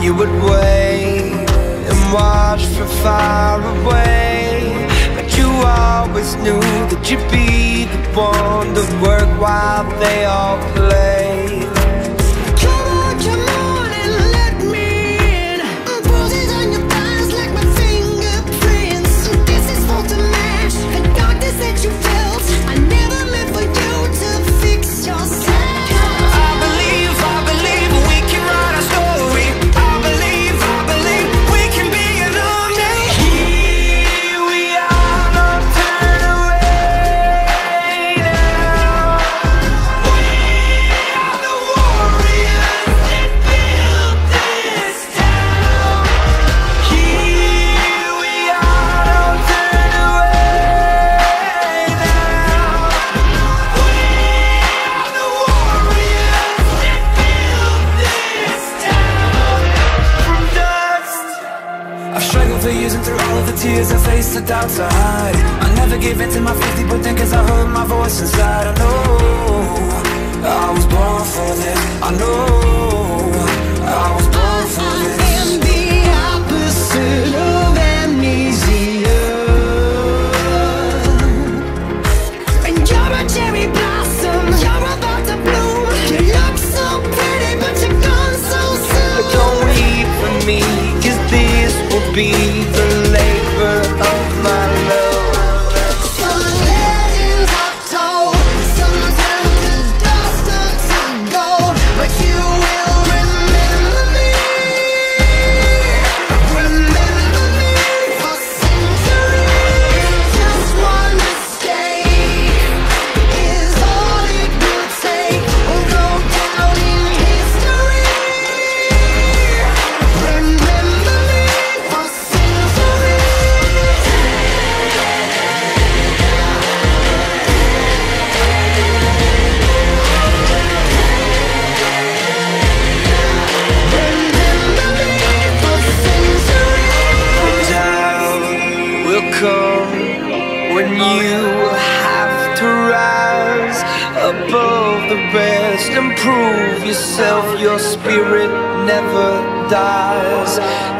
you would wait and watch from far away. But you always knew that you'd be the one to work while they all play for years and through all of the tears I faced the doubts I hide I never gave in to my fears deep within cause I heard my voice inside I know I was born for this I know I was born for I this am the opposite of amnesia. And you're a cherry blossom. You're about to bloom. You look so pretty, but you're gone so soon. Don't weep for me, cause this will be above the rest and prove yourself. Your spirit never dies.